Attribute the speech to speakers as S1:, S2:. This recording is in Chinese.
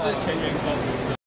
S1: 是前员工。